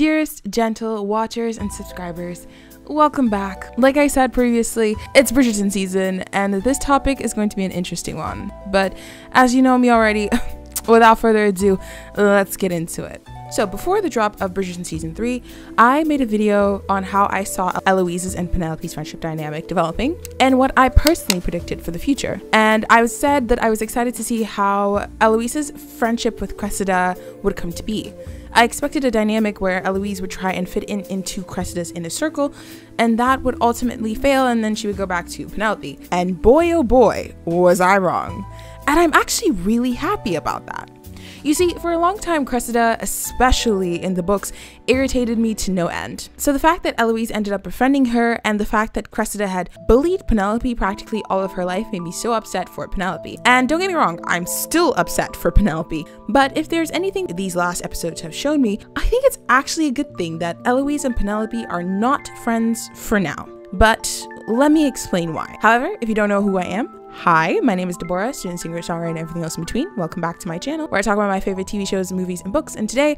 Dearest, gentle watchers and subscribers, welcome back. Like I said previously, it's Bridgerton season, and this topic is going to be an interesting one. But as you know me already, without further ado, let's get into it. So, before the drop of Bridgerton Season 3, I made a video on how I saw Eloise's and Penelope's friendship dynamic developing and what I personally predicted for the future. And I said that I was excited to see how Eloise's friendship with Cressida would come to be. I expected a dynamic where Eloise would try and fit in into Cressida's inner circle, and that would ultimately fail, and then she would go back to Penelope. And boy, oh boy, was I wrong. And I'm actually really happy about that. You see, for a long time, Cressida, especially in the books, irritated me to no end. So the fact that Eloise ended up befriending her and the fact that Cressida had bullied Penelope practically all of her life made me so upset for Penelope. And don't get me wrong, I'm still upset for Penelope. But if there's anything these last episodes have shown me, I think it's actually a good thing that Eloise and Penelope are not friends for now. But let me explain why. However, if you don't know who I am, Hi, my name is Deborah, student singer, songwriter, and everything else in between. Welcome back to my channel where I talk about my favorite TV shows, movies, and books. And today,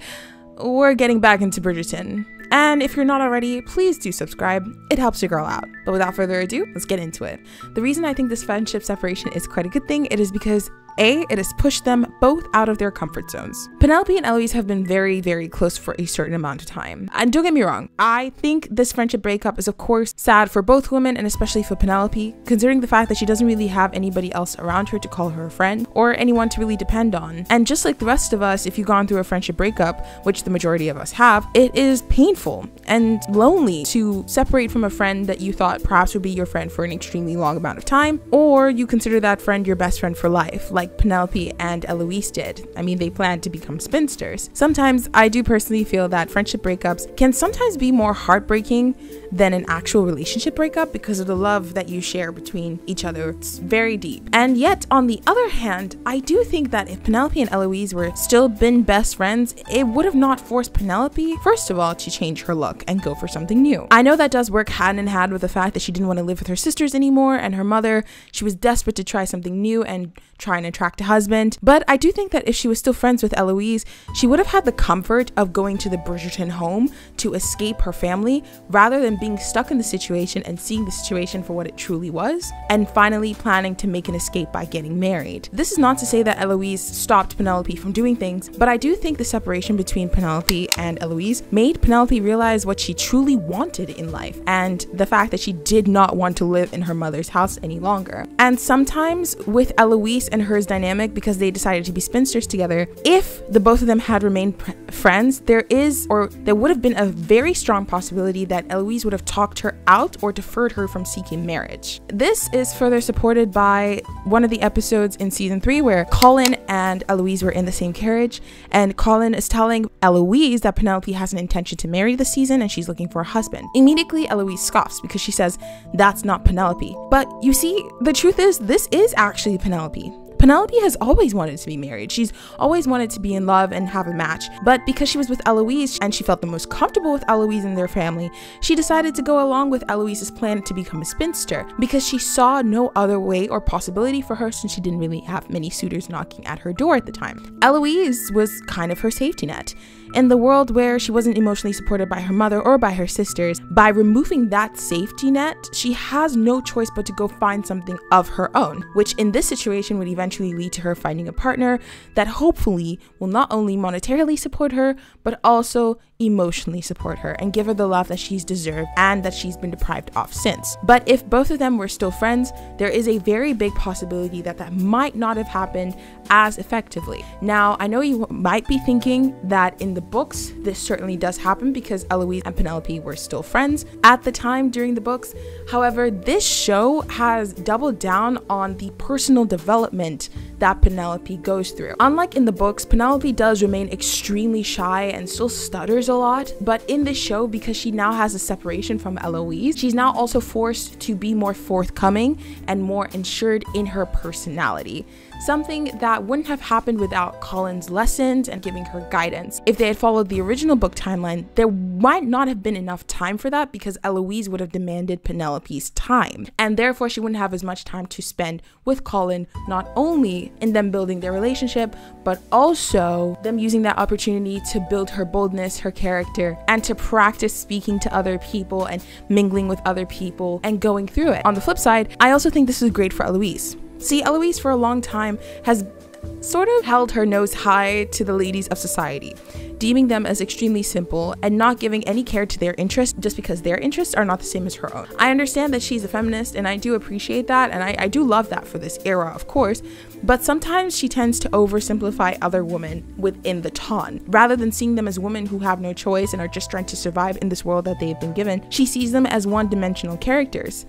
we're getting back into Bridgerton. And if you're not already, please do subscribe. It helps your girl out. But without further ado, let's get into it. The reason I think this friendship separation is quite a good thing, it is because a, it has pushed them both out of their comfort zones. Penelope and Eloise have been very, very close for a certain amount of time. And don't get me wrong, I think this friendship breakup is, of course, sad for both women and especially for Penelope, considering the fact that she doesn't really have anybody else around her to call her a friend or anyone to really depend on. And just like the rest of us, if you've gone through a friendship breakup, which the majority of us have, it is painful and lonely to separate from a friend that you thought perhaps would be your friend for an extremely long amount of time, or you consider that friend your best friend for life. Like like Penelope and Eloise did. I mean, they planned to become spinsters. Sometimes I do personally feel that friendship breakups can sometimes be more heartbreaking than an actual relationship breakup because of the love that you share between each other. It's very deep. And yet, on the other hand, I do think that if Penelope and Eloise were still been best friends, it would have not forced Penelope, first of all, to change her look and go for something new. I know that does work hand in hand with the fact that she didn't want to live with her sisters anymore and her mother. She was desperate to try something new and trying and attract a husband. But I do think that if she was still friends with Eloise, she would have had the comfort of going to the Bridgerton home to escape her family rather than being stuck in the situation and seeing the situation for what it truly was, and finally planning to make an escape by getting married. This is not to say that Eloise stopped Penelope from doing things, but I do think the separation between Penelope and Eloise made Penelope realize what she truly wanted in life and the fact that she did not want to live in her mother's house any longer. And sometimes with Eloise and dynamic because they decided to be spinsters together. If the both of them had remained friends, there is or there would have been a very strong possibility that Eloise would have talked her out or deferred her from seeking marriage. This is further supported by one of the episodes in season 3 where Colin and Eloise were in the same carriage and Colin is telling Eloise that Penelope has an intention to marry this season and she's looking for a husband. Immediately Eloise scoffs because she says that's not Penelope. But you see, the truth is this is actually Penelope. Penelope has always wanted to be married. She's always wanted to be in love and have a match. But because she was with Eloise and she felt the most comfortable with Eloise and their family, she decided to go along with Eloise's plan to become a spinster because she saw no other way or possibility for her since she didn't really have many suitors knocking at her door at the time. Eloise was kind of her safety net. In the world where she wasn't emotionally supported by her mother or by her sisters, by removing that safety net, she has no choice but to go find something of her own, which in this situation would eventually lead to her finding a partner that hopefully will not only monetarily support her, but also emotionally support her and give her the love that she's deserved and that she's been deprived of since. But if both of them were still friends, there is a very big possibility that that might not have happened as effectively. Now, I know you might be thinking that in the books, this certainly does happen because Eloise and Penelope were still friends at the time during the books. However, this show has doubled down on the personal development that Penelope goes through. Unlike in the books, Penelope does remain extremely shy and still stutters a lot, but in this show, because she now has a separation from Eloise, she's now also forced to be more forthcoming and more ensured in her personality. something that wouldn't have happened without Colin's lessons and giving her guidance. If they had followed the original book timeline, there might not have been enough time for that because Eloise would have demanded Penelope's time, and therefore she wouldn't have as much time to spend with Colin, not only in them building their relationship, but also them using that opportunity to build her boldness, her character, and to practice speaking to other people and mingling with other people and going through it. On the flip side, I also think this is great for Eloise. See, Eloise for a long time has sort of held her nose high to the ladies of society, deeming them as extremely simple and not giving any care to their interests just because their interests are not the same as her own. I understand that she's a feminist and I do appreciate that and I, I do love that for this era, of course, but sometimes she tends to oversimplify other women within the ton. Rather than seeing them as women who have no choice and are just trying to survive in this world that they've been given, she sees them as one dimensional characters,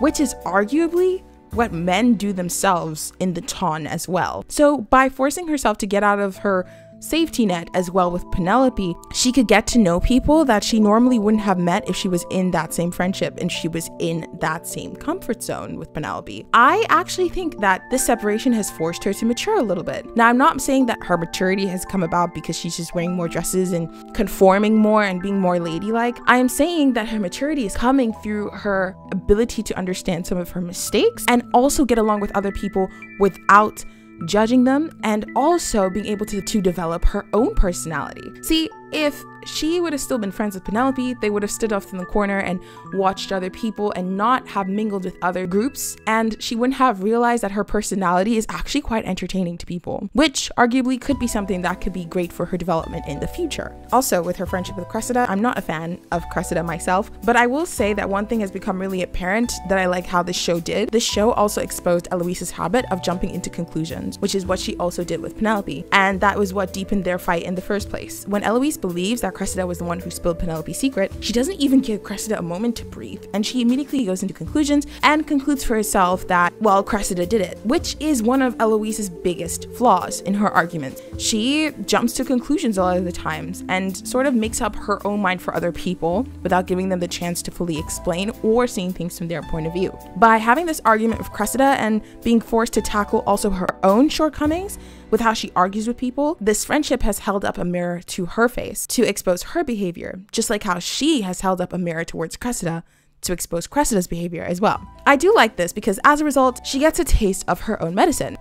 which is arguably what men do themselves in the ton as well. So, by forcing herself to get out of her safety net as well with Penelope, she could get to know people that she normally wouldn't have met if she was in that same friendship and she was in that same comfort zone with Penelope. I actually think that this separation has forced her to mature a little bit. Now, I'm not saying that her maturity has come about because she's just wearing more dresses and conforming more and being more ladylike. I am saying that her maturity is coming through her ability to understand some of her mistakes and also get along with other people without judging them, and also being able to, to develop her own personality. See, if she would have still been friends with Penelope, they would have stood off in the corner and watched other people and not have mingled with other groups, and she wouldn't have realized that her personality is actually quite entertaining to people, which arguably could be something that could be great for her development in the future. Also, with her friendship with Cressida, I'm not a fan of Cressida myself, but I will say that one thing has become really apparent that I like how this show did. This show also exposed Eloise's habit of jumping into conclusions, which is what she also did with Penelope, and that was what deepened their fight in the first place. When Eloise believes that Cressida was the one who spilled Penelope's secret, she doesn't even give Cressida a moment to breathe, and she immediately goes into conclusions and concludes for herself that, well, Cressida did it, which is one of Eloise's biggest flaws in her arguments. She jumps to conclusions a lot of the times and sort of makes up her own mind for other people without giving them the chance to fully explain or seeing things from their point of view. By having this argument with Cressida and being forced to tackle also her own shortcomings, with how she argues with people, this friendship has held up a mirror to her face to expose her behavior, just like how she has held up a mirror towards Cressida to expose Cressida's behavior as well. I do like this because as a result, she gets a taste of her own medicine.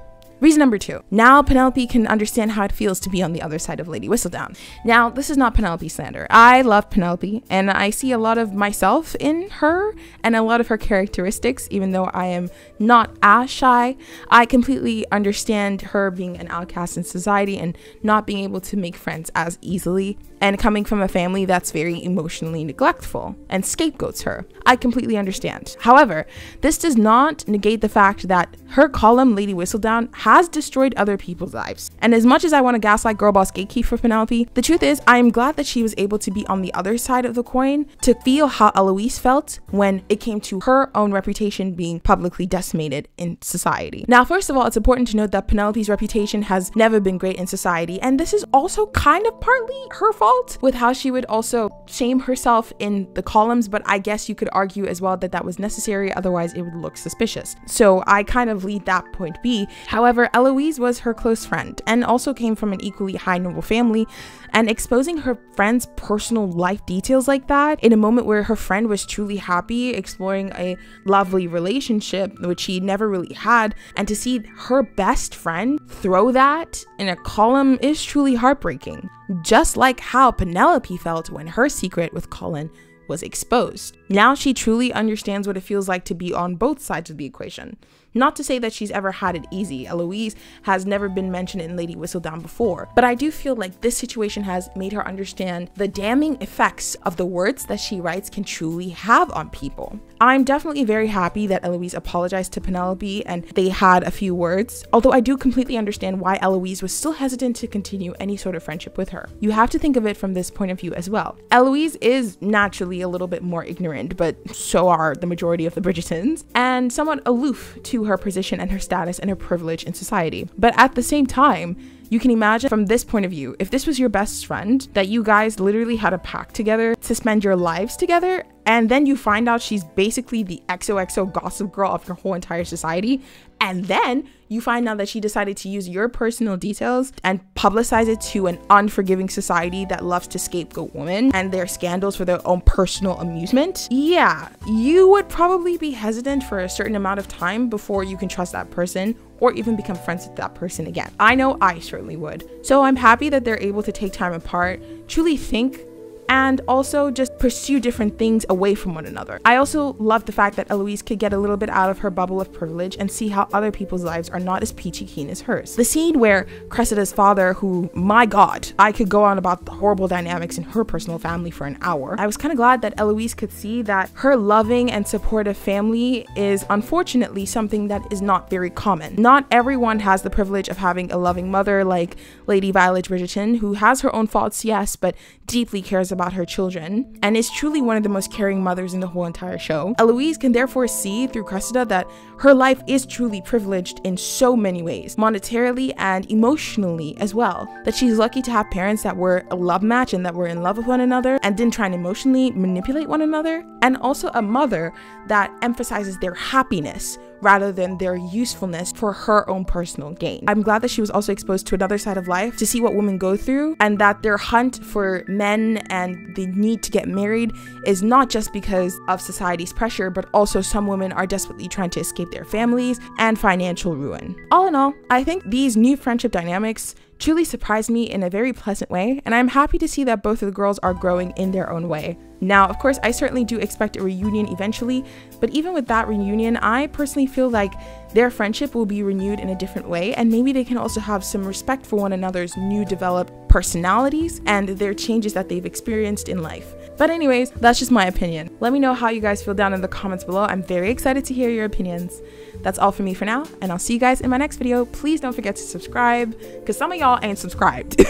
Reason number two. Now Penelope can understand how it feels to be on the other side of Lady Whistledown. Now, this is not Penelope slander. I love Penelope, and I see a lot of myself in her and a lot of her characteristics, even though I am not as shy. I completely understand her being an outcast in society and not being able to make friends as easily, and coming from a family that's very emotionally neglectful and scapegoats her. I completely understand. However, this does not negate the fact that her column, Lady Whistledown, has destroyed other people's lives. And as much as I want to gaslight girl boss gatekeep for Penelope, the truth is I am glad that she was able to be on the other side of the coin to feel how Eloise felt when it came to her own reputation being publicly decimated in society. Now, first of all, it's important to note that Penelope's reputation has never been great in society, and this is also kind of partly her fault with how she would also shame herself in the columns, but I guess you could argue as well that that was necessary, otherwise it would look suspicious. So I kind of lead that point B. However, However, Eloise was her close friend and also came from an equally high noble family, and exposing her friend's personal life details like that in a moment where her friend was truly happy, exploring a lovely relationship, which she never really had, and to see her best friend throw that in a column is truly heartbreaking. Just like how Penelope felt when her secret with Colin was exposed. Now she truly understands what it feels like to be on both sides of the equation. Not to say that she's ever had it easy. Eloise has never been mentioned in Lady Whistledown before, but I do feel like this situation has made her understand the damning effects of the words that she writes can truly have on people. I'm definitely very happy that Eloise apologized to Penelope and they had a few words, although I do completely understand why Eloise was still hesitant to continue any sort of friendship with her. You have to think of it from this point of view as well. Eloise is naturally a little bit more ignorant, but so are the majority of the Bridgertons, and somewhat aloof to her position and her status and her privilege in society. But at the same time, you can imagine from this point of view, if this was your best friend, that you guys literally had a pact together to spend your lives together, and then you find out she's basically the XOXO gossip girl of your whole entire society, and then you find out that she decided to use your personal details and publicize it to an unforgiving society that loves to scapegoat women and their scandals for their own personal amusement. Yeah, you would probably be hesitant for a certain amount of time before you can trust that person or even become friends with that person again. I know I certainly would. So I'm happy that they're able to take time apart, truly think and also just pursue different things away from one another. I also love the fact that Eloise could get a little bit out of her bubble of privilege and see how other people's lives are not as peachy keen as hers. The scene where Cressida's father, who, my god, I could go on about the horrible dynamics in her personal family for an hour. I was kind of glad that Eloise could see that her loving and supportive family is unfortunately something that is not very common. Not everyone has the privilege of having a loving mother like Lady Violet Bridgerton, who has her own faults, yes, but deeply cares about her children and is truly one of the most caring mothers in the whole entire show. Eloise can therefore see through Cressida that her life is truly privileged in so many ways, monetarily and emotionally as well. That she's lucky to have parents that were a love match and that were in love with one another and didn't try and emotionally manipulate one another, and also a mother that emphasizes their happiness rather than their usefulness for her own personal gain. I'm glad that she was also exposed to another side of life to see what women go through and that their hunt for men and the need to get married is not just because of society's pressure, but also some women are desperately trying to escape their families and financial ruin. All in all, I think these new friendship dynamics truly surprised me in a very pleasant way, and I'm happy to see that both of the girls are growing in their own way. Now, of course, I certainly do expect a reunion eventually, but even with that reunion, I personally feel like their friendship will be renewed in a different way, and maybe they can also have some respect for one another's new developed personalities and their changes that they've experienced in life. But, anyways, that's just my opinion. Let me know how you guys feel down in the comments below. I'm very excited to hear your opinions. That's all for me for now, and I'll see you guys in my next video. Please don't forget to subscribe, because some of y'all ain't subscribed.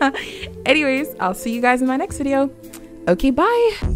anyways, I'll see you guys in my next video. Okay, bye.